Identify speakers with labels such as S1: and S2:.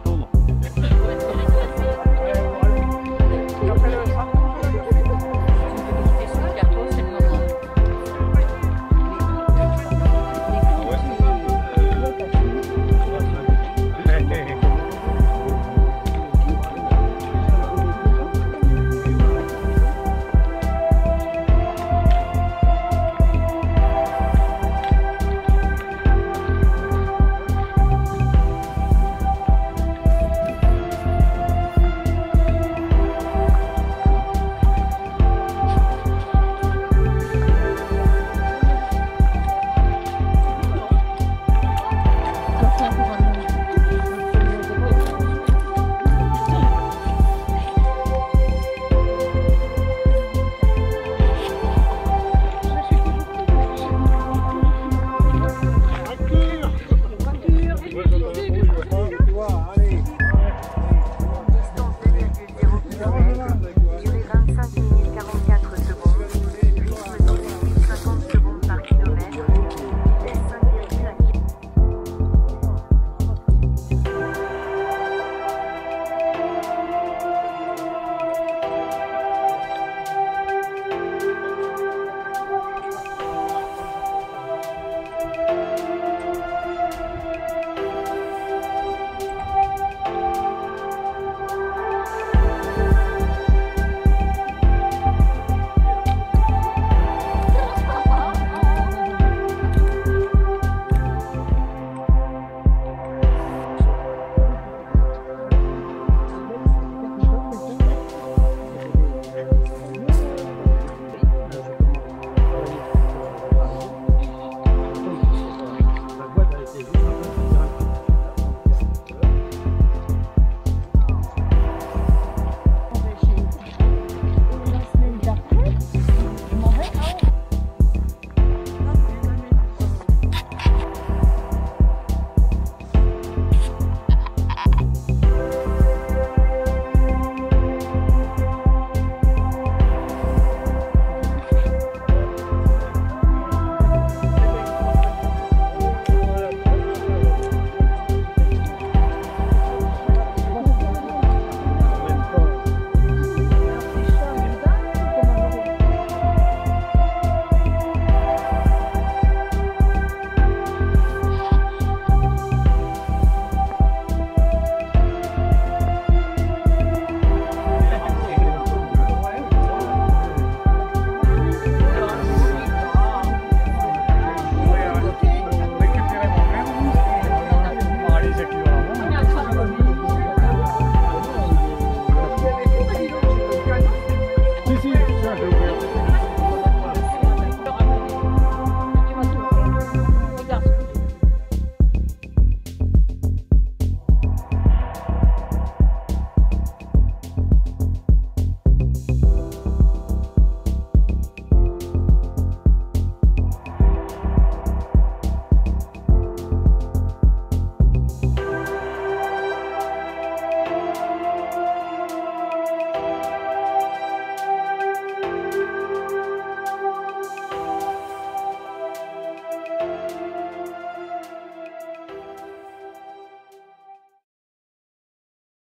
S1: дома.
S2: another way.